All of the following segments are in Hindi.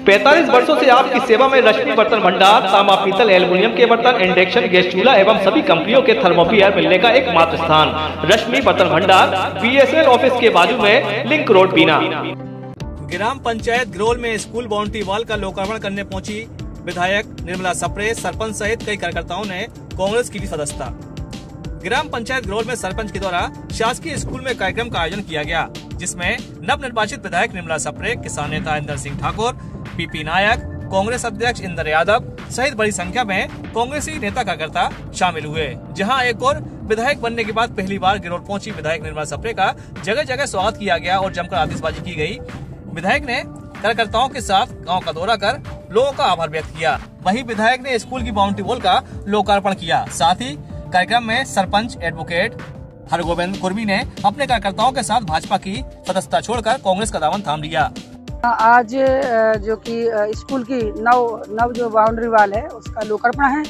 पैतालीस वर्षों से आपकी सेवा में रश्मि बर्तन भंडार, तांबा पीतल, एल्यूमिनियम के बर्तन, इंडक्शन, गैस चूल्हा एवं सभी कंपनियों के थर्मोपियर मिलने का एकमात्र स्थान, रश्मि बर्तन भंडार बीएसएल ऑफ़िस के बाजू में, लिंक रोड, बीना। ग्राम पंचायत ग्रोल में स्कूल बाउंड्री वॉल का लोकार्पण करने पहुँची विधायक निर्मला सप्रे, सरपंच सहित कई कार्यकर्ताओं ने कांग्रेस की भी सदस्यता। ग्राम पंचायत ग्रोल में सरपंच के द्वारा शासकीय स्कूल में कार्यक्रम का आयोजन किया गया, जिसमें नव निर्वाचित विधायक निर्मला सप्रे, किसान नेता इंदर सिंह ठाकुर पीपी नायक, कांग्रेस अध्यक्ष इंदर यादव सहित बड़ी संख्या में कांग्रेसी नेता कार्यकर्ता शामिल हुए। जहाँ एक और विधायक बनने के बाद पहली बार गिरोल पहुँची विधायक निर्मला सप्रे का जगह जगह स्वागत किया गया और जमकर आतिशबाजी की गई। विधायक ने कार्यकर्ताओं के साथ गाँव का दौरा कर लोगों का आभार व्यक्त किया। वहीं विधायक ने स्कूल की बाउंड्री वॉल का लोकार्पण किया। साथ ही कार्यक्रम में सरपंच, एडवोकेट हरगोविंद कुर्मी ने अपने कार्यकर्ताओं के साथ भाजपा की सदस्यता छोड़कर कांग्रेस का दामन थाम लिया। आज जो कि स्कूल की नव नव जो बाउंड्री वाल है, उसका लोकार्पण है।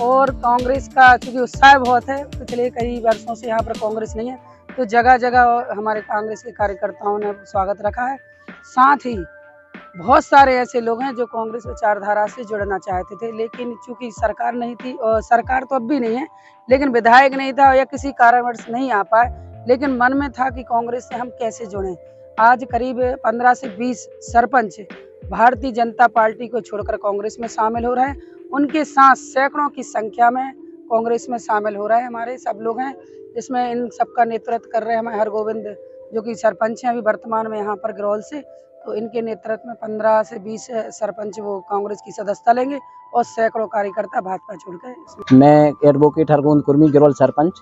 और कांग्रेस का चूँकि उत्साह बहुत है, पिछले कई वर्षों से यहाँ पर कांग्रेस नहीं है तो जगह जगह हमारे कांग्रेस के कार्यकर्ताओं ने स्वागत रखा है। साथ ही, बहुत सारे ऐसे लोग हैं जो कांग्रेस विचारधारा से जुड़ना चाहते थे, लेकिन चूँकि सरकार नहीं थी और सरकार तो अब भी नहीं है, लेकिन विधायक नहीं था या किसी कारणवश नहीं आ पाए, लेकिन मन में था कि कांग्रेस से हम कैसे जुड़ें। आज करीब 15 से 20 सरपंच भारतीय जनता पार्टी को छोड़कर कांग्रेस में शामिल हो रहे हैं। उनके साथ सैकड़ों की संख्या में कांग्रेस में शामिल हो रहे हैं हमारे सब लोग हैं, जिसमें इन सबका नेतृत्व कर रहे हैं हमारे हरगोविंद, जो कि सरपंच हैं अभी वर्तमान में यहाँ पर गरौल से। तो इनके नेतृत्व में 15 से 20 सरपंच वो कांग्रेस की सदस्यता लेंगे और सैकड़ों कार्यकर्ता भाजपा छोड़कर मैं एडवोकेट हरगोंद कुर्मी, गिरोल सरपंच,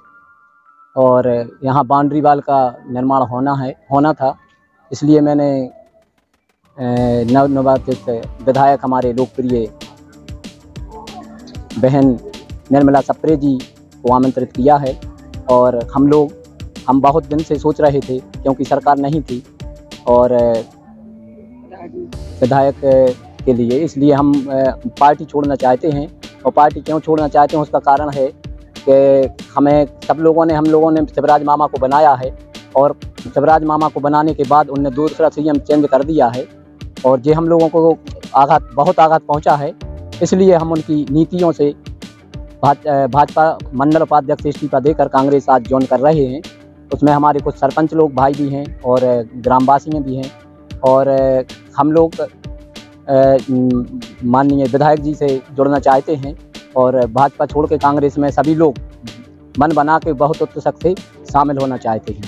और यहाँ बाउंड्री वाल का निर्माण होना है, होना था। इसलिए मैंने नवनिर्वाचित विधायक हमारे लोकप्रिय बहन निर्मला सप्रे जी को आमंत्रित किया है। और हम लोग, हम बहुत दिन से सोच रहे थे, क्योंकि सरकार नहीं थी। और विधायक के लिए, इसलिए हम पार्टी छोड़ना चाहते हैं। और पार्टी क्यों छोड़ना चाहते हैं, उसका कारण है कि हमें सब लोगों ने, हम लोगों ने शिवराज मामा को बनाया है। और शिवराज मामा को बनाने के बाद उनने दूसरा सीएम चेंज कर दिया है और ये हम लोगों को आघात बहुत आघात पहुँचा है इसलिए हम उनकी नीतियों से भाज- भाजपा मंडल उपाध्यक्ष इस्तीफा देकर कांग्रेस आज ज्वाइन कर रहे हैं। उसमें हमारे कुछ सरपंच लोग भाई भी हैं और अ, ग्रामवासी भी हैं और हम लोग माननीय विधायक जी से जुड़ना चाहते हैं और भाजपा छोड़ के कांग्रेस में सभी लोग मन बना के बहुत उत्सुक से शामिल होना चाहते हैं।